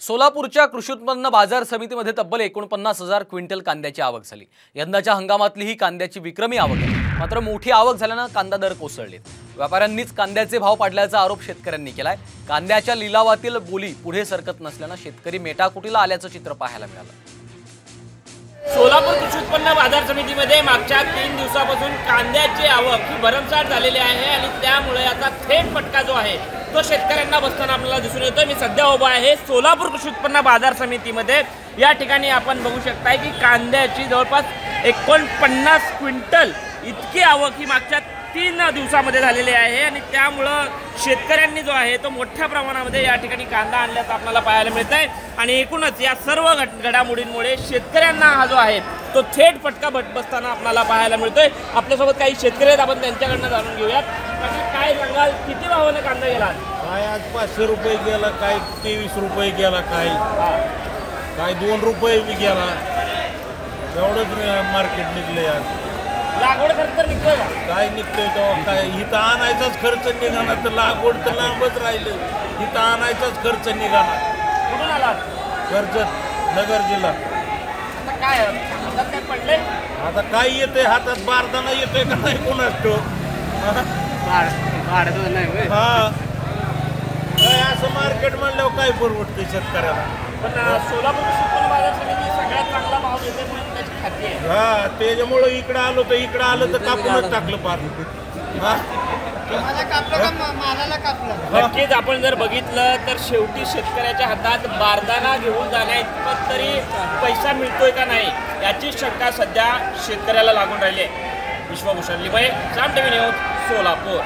सोलापूरच्या कृषी उत्पन्न बाजार समितीमध्ये तब्बल एकोणपन्नास हजार क्विंटल कांद्याची आवक झाली. यंदाच्या हंगामातली ही कांद्याची विक्रमी आवक आहे मात्र मोठी आवक झाल्यानं कांदा दर कोसळलेत. व्यापाऱ्यांनीच कांद्याचे भाव पाडल्याचा आरोप शेतकऱ्यांनी केलाय. कांद्याच्या लिलावातील बोली पुढे सरकत नसल्यानं शेतकरी मेटाकुटीला आल्याचं चित्र पाहायला मिळालं. सोलापूर कृषी उत्पन्न बाजार समितीमध्ये मागच्या तीन दिवसापासून कांद्याची आवक ही भरमसाठ झालेली आहे आणि त्यामुळे आता थेट फटका जो आहे तो शेतकऱ्यांना बसताना आपल्याला दिसून येतोय. मी सध्या उभा आहे सोलापूर कृषी उत्पन्न बाजार समितीमध्ये. या ठिकाणी आपण बघू शकताय की कांद्याची जवळपास एकोणपन्नास क्विंटल इतकी आवक ही मागच्या तीन दिवसामध्ये झालेली आहे आणि त्यामुळं शेतकऱ्यांनी जो आहे तो मोठ्या प्रमाणामध्ये या ठिकाणी कांदा आणल्याचं आपल्याला पाहायला मिळत आहे आणि एकूणच या सर्व घट घडामोडींमुळे शेतकऱ्यांना हा जो आहे तो थेट फटका बट बसताना आपल्याला पाहायला मिळतोय. आपल्यासोबत काही शेतकरी आहेत आपण त्यांच्याकडनं जाणून घेऊयात. काय सांगाल? किती भावाने कांदा गेला काय आज पाचशे रुपये गेला काय तेवीस रुपये गेला काय. काय दोन रुपये गेला. एवढंच मार्केट निघले आज. लागवड खर्च तर निघतोय का? काय निघतंय तेव्हा काय इथं आणायचाच खर्च निघाला तर लागवड तर लांबच राहिलं. इथं आणायचाच खर्च निघाला कुठून आलात कर्जत नगर जिल्हा. आता काय हातात काय पडले आता काय येतंय? हातात बारदाना येतोय का नाही कोणाच तो हा. काय असं मार्केट म्हणल्यावर काय परवडतंय शेतकऱ्याला? पण अं, सोलापूर उत्पन्न बाजार समिती सगळ्यात चांगला भाव देते म्हणून त्याची खात्री आहे. हा त्याच्यामुळं इकडं आलो तर इकडं आलं तर कापूनच टाकलं पार हा. नक्कीच आपण जर बघितलं तर शेवटी शेतकऱ्याच्या हातात बारदाना घेऊन जाण्याइतपत तरी पैसा मिळतोय का नाही याची शंका सध्या शेतकऱ्याला लागून राहिली आहे. Vishwabhushan Limaye Saam TV news Solapur.